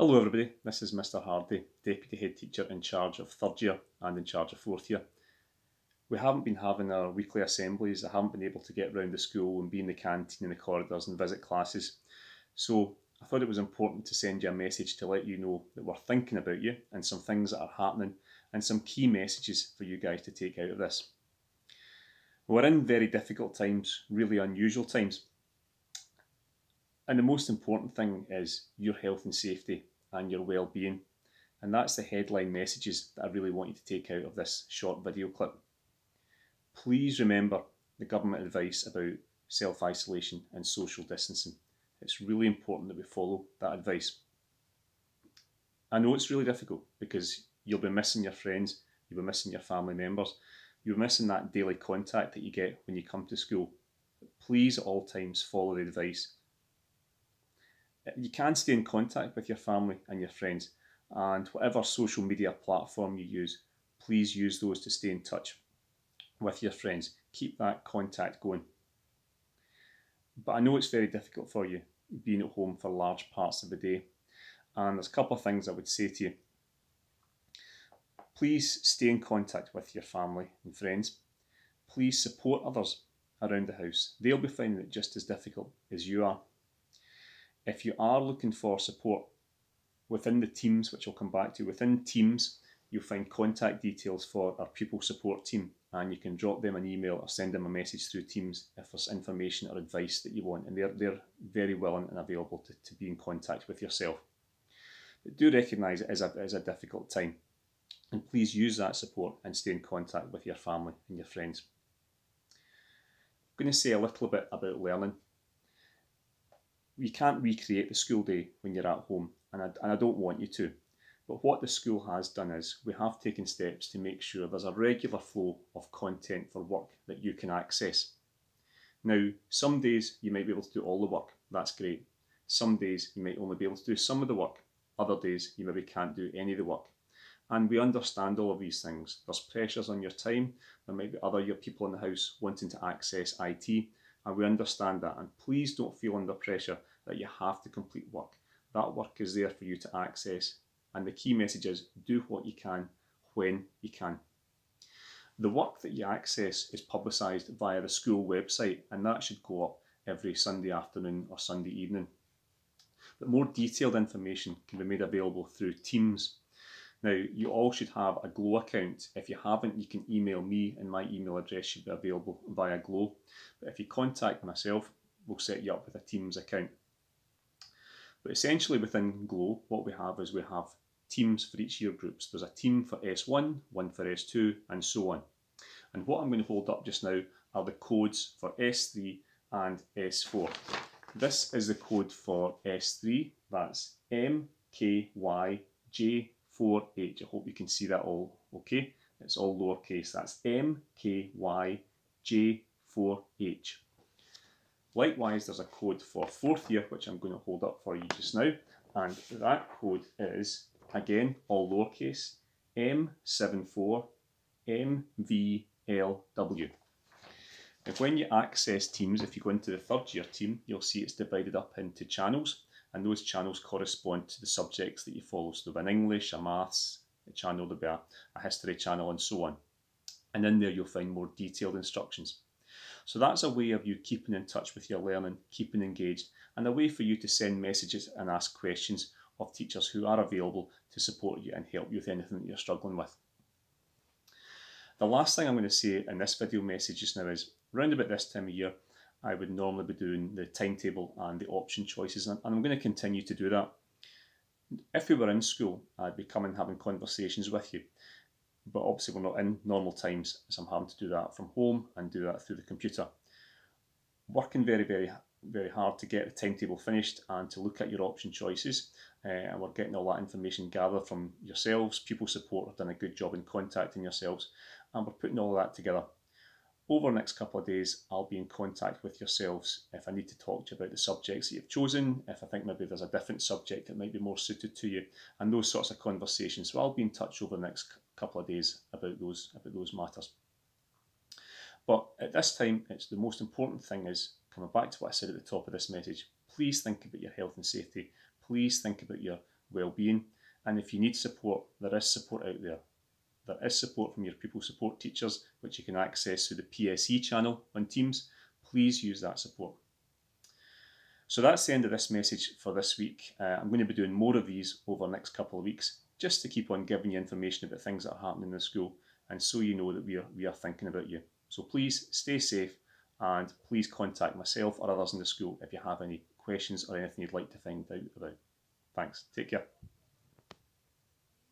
Hello everybody, this is Mr Hardie, Deputy Head Teacher in charge of third year and in charge of fourth year. We haven't been having our weekly assemblies, I haven't been able to get around the school and be in the canteen and the corridors and visit classes. So I thought it was important to send you a message to let you know that we're thinking about you and some things that are happening and some key messages for you guys to take out of this. We're in very difficult times, really unusual times. And the most important thing is your health and safety and your well-being. And that's the headline messages that I really want you to take out of this short video clip. Please remember the government advice about self-isolation and social distancing. It's really important that we follow that advice. I know it's really difficult because you'll be missing your friends, you'll be missing your family members, you're missing that daily contact that you get when you come to school. Please at all times follow the advice you can stay in contact with your family and your friends and whatever social media platform you use, please use those to stay in touch with your friends. Keep that contact going. But I know it's very difficult for you being at home for large parts of the day. And there's a couple of things I would say to you. Please stay in contact with your family and friends. Please support others around the house. They'll be finding it just as difficult as you are. If you are looking for support within the teams, which I'll come back to, within teams, you'll find contact details for our pupil support team and you can drop them an email or send them a message through Teams if there's information or advice that you want and they're, they're very willing and available to, to be in contact with yourself. But do recognise it is a, is a difficult time and please use that support and stay in contact with your family and your friends. I'm going to say a little bit about learning you can't recreate the school day when you're at home, and I, and I don't want you to. But what the school has done is we have taken steps to make sure there's a regular flow of content for work that you can access. Now, some days you might be able to do all the work, that's great. Some days you might only be able to do some of the work, other days you maybe can't do any of the work. And we understand all of these things. There's pressures on your time, there might be other your people in the house wanting to access IT, and we understand that. And please don't feel under pressure that you have to complete work. That work is there for you to access. And the key message is do what you can when you can. The work that you access is publicised via the school website, and that should go up every Sunday afternoon or Sunday evening. But more detailed information can be made available through Teams. Now, you all should have a Glow account. If you haven't, you can email me, and my email address should be available via Glow. But if you contact myself, we'll set you up with a Teams account. But essentially within Glow, what we have is we have teams for each year groups. There's a team for S1, one for S2, and so on. And what I'm going to hold up just now are the codes for S3 and S4. This is the code for S3, that's MKYJ4H. I hope you can see that all okay. It's all lowercase, that's MKYJ4H. Likewise, there's a code for fourth year, which I'm going to hold up for you just now. And that code is, again, all lowercase, M74MVLW. If when you access Teams, if you go into the third year team, you'll see it's divided up into channels, and those channels correspond to the subjects that you follow. So there'll be an English, a maths, a channel, there'll be a, a history channel, and so on. And in there you'll find more detailed instructions. So that's a way of you keeping in touch with your learning, keeping engaged, and a way for you to send messages and ask questions of teachers who are available to support you and help you with anything that you're struggling with. The last thing I'm going to say in this video message just now is, around about this time of year, I would normally be doing the timetable and the option choices, and I'm going to continue to do that. If we were in school, I'd be coming having conversations with you but obviously we're not in normal times, so I'm having to do that from home and do that through the computer. Working very, very, very hard to get the timetable finished and to look at your option choices. Uh, and we're getting all that information gathered from yourselves. Pupil support have done a good job in contacting yourselves, and we're putting all that together. Over the next couple of days, I'll be in contact with yourselves if I need to talk to you about the subjects that you've chosen, if I think maybe there's a different subject that might be more suited to you, and those sorts of conversations. So I'll be in touch over the next couple of days about those about those matters. But at this time, it's the most important thing is coming back to what I said at the top of this message. Please think about your health and safety. Please think about your well-being. And if you need support, there is support out there. There is support from your pupil support teachers, which you can access through the PSE channel on Teams. Please use that support. So that's the end of this message for this week. Uh, I'm going to be doing more of these over the next couple of weeks, just to keep on giving you information about things that are happening in the school, and so you know that we are, we are thinking about you. So please stay safe, and please contact myself or others in the school if you have any questions or anything you'd like to find out about. Thanks. Take care.